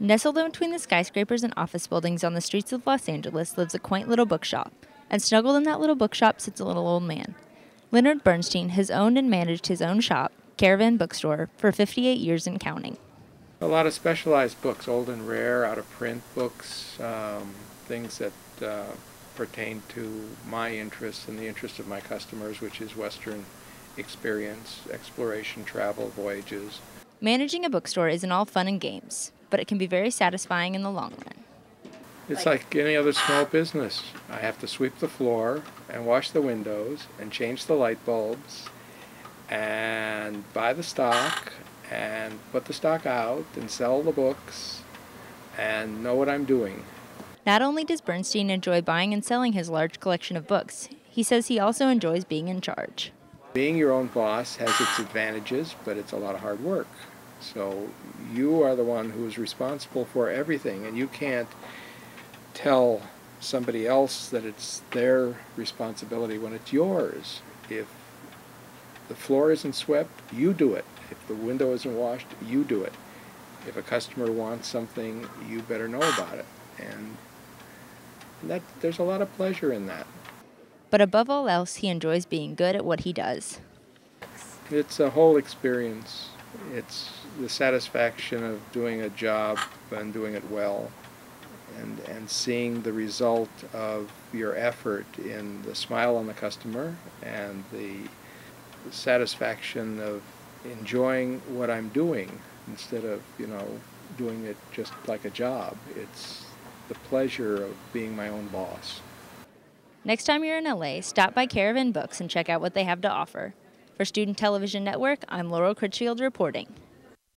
Nestled in between the skyscrapers and office buildings on the streets of Los Angeles lives a quaint little bookshop, and snuggled in that little bookshop sits a little old man. Leonard Bernstein has owned and managed his own shop, Caravan Bookstore, for 58 years and counting. A lot of specialized books, old and rare, out of print books, um, things that uh, pertain to my interests and the interests of my customers, which is Western experience, exploration, travel, voyages. Managing a bookstore isn't all fun and games, but it can be very satisfying in the long run. It's like any other small business. I have to sweep the floor and wash the windows and change the light bulbs and buy the stock and put the stock out and sell the books and know what I'm doing. Not only does Bernstein enjoy buying and selling his large collection of books, he says he also enjoys being in charge. Being your own boss has its advantages, but it's a lot of hard work. So you are the one who is responsible for everything, and you can't tell somebody else that it's their responsibility when it's yours. If the floor isn't swept, you do it. If the window isn't washed, you do it. If a customer wants something, you better know about it. And that there's a lot of pleasure in that. But above all else, he enjoys being good at what he does. It's a whole experience. It's the satisfaction of doing a job and doing it well and, and seeing the result of your effort in the smile on the customer and the satisfaction of enjoying what I'm doing instead of, you know, doing it just like a job. It's the pleasure of being my own boss. Next time you're in LA, stop by Caravan Books and check out what they have to offer. For Student Television Network, I'm Laurel Critchfield reporting.